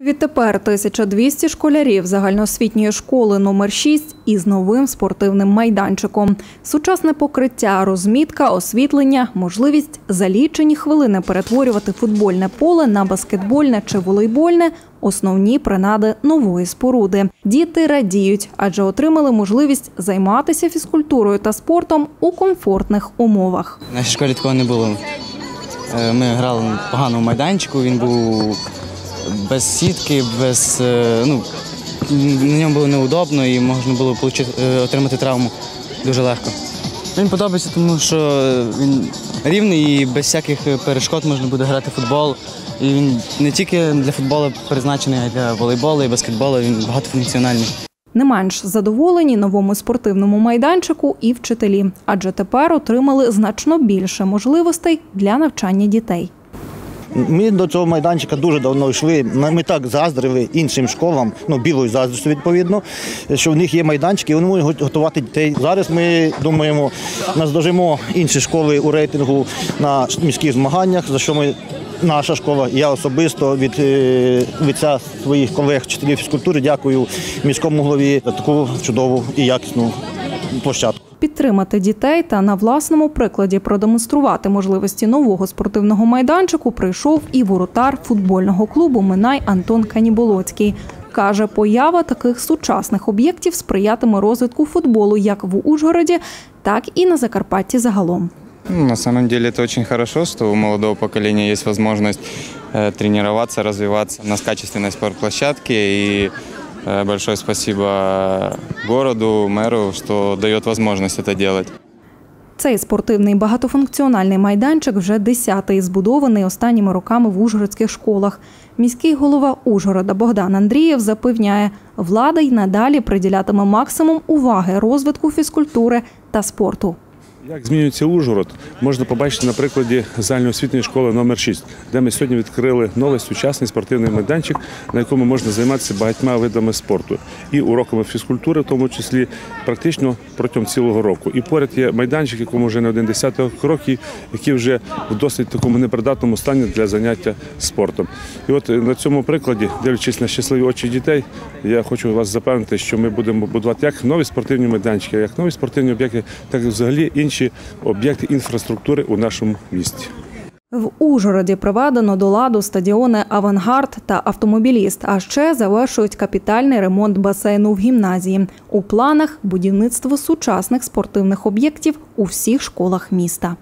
Відтепер 1200 школярів загальноосвітньої школи номер 6 із новим спортивним майданчиком. Сучасне покриття, розмітка, освітлення, можливість за лічені хвилини перетворювати футбольне поле на баскетбольне чи волейбольне – основні принади нової споруди. Діти радіють, адже отримали можливість займатися фізкультурою та спортом у комфортних умовах. В нашій школі такого не було. Е, Ми грали на поганому майданчику, він був без сітки, без, е, ну, на ньому було неудобно і можна було е, отримати травму дуже легко. Він подобається, тому що він рівний і без всяких перешкод можна буде грати в футбол. І він не тільки для футболу призначений, а й для волейболу і баскетболу. Він багатофункціональний. Не менш задоволені новому спортивному майданчику і вчителі, адже тепер отримали значно більше можливостей для навчання дітей. Ми до цього майданчика дуже давно йшли. Ми так заздрили іншим школам, ну білою заздрістю відповідно, що в них є майданчики, і вони можуть готувати дітей. Зараз ми думаємо, наздожимо інші школи у рейтингу на міських змаганнях, за що ми. Наша школа, я особисто від е, лиця своїх колег вчителів фізкультури дякую міському голові за таку чудову і якісну площадку Підтримати дітей та на власному прикладі продемонструвати можливості нового спортивного майданчику прийшов і воротар футбольного клубу Минай Антон Каніболоцький. Каже, поява таких сучасних об'єктів сприятиме розвитку футболу як в Ужгороді, так і на Закарпатті загалом. Ну, На самом деле это очень хорошо, что у молодого поколения есть возможность э, тренироваться, развиваться на качественной спортплощадке. И э, большое спасибо городу, мэру, что дает возможность это делать. Цей спортивний багатофункціональний майданчик вже десятий, збудований останніми роками в ужгородських школах. Міський голова Ужгорода Богдан Андрієв запевняє, влада й надалі приділятиме максимум уваги розвитку фізкультури та спорту. Як змінюється Ужгород, можна побачити на прикладі загальноосвітньої школи номер 6 де ми сьогодні відкрили новий сучасний спортивний майданчик, на якому можна займатися багатьма видами спорту і уроками фізкультури, в тому числі практично протягом цілого року. І поряд є майданчик, якому вже не один десяток років, який вже в досить такому непридатному стані для заняття спортом. І от на цьому прикладі, дивлячись на щасливі очі дітей, я хочу вас запевнити, що ми будемо будувати як нові спортивні майданчики, як нові спортивні об'єкти, так і взагалі інші об'єкти інфраструктури у нашому місті. В Ужгороді проведено до ладу стадіони Авангард та автомобіліст. А ще завершують капітальний ремонт басейну в гімназії. У планах будівництво сучасних спортивних об'єктів у всіх школах міста.